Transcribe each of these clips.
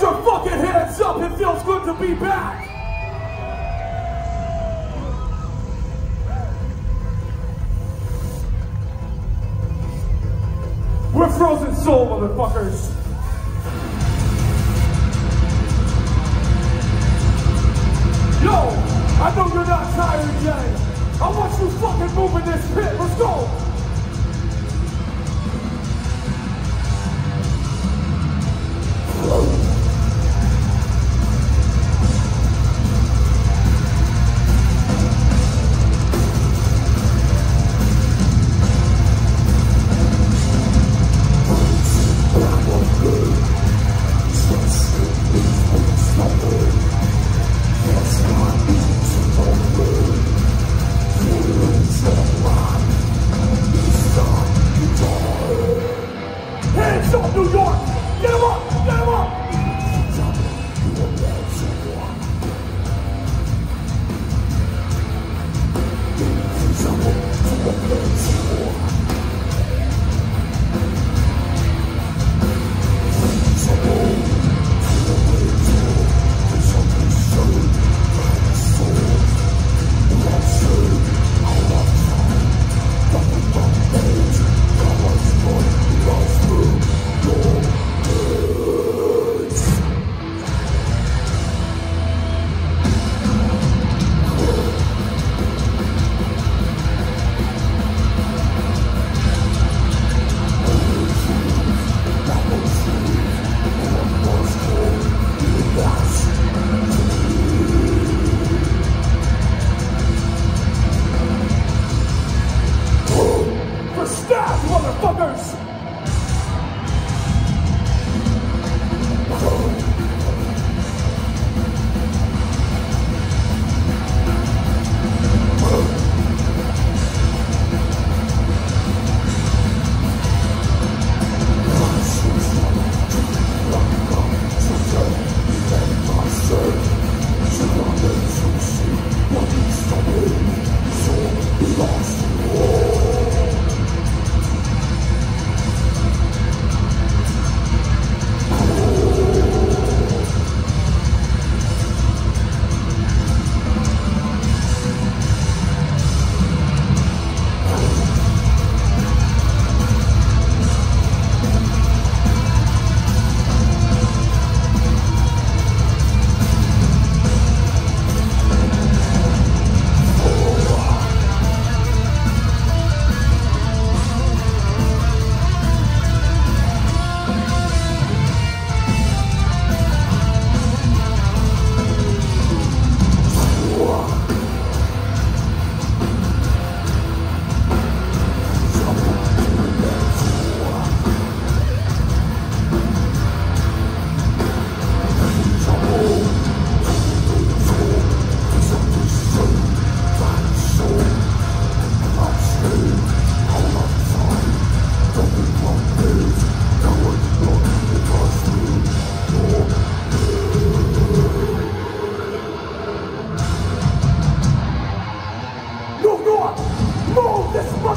your fucking hands up. It feels good to be back. We're frozen soul, motherfuckers.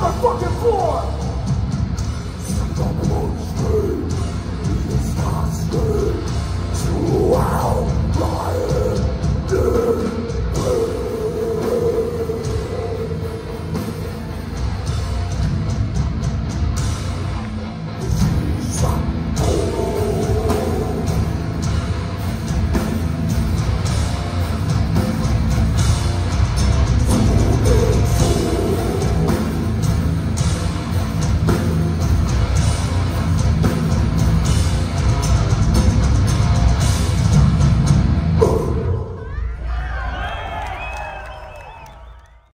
the fucking floor.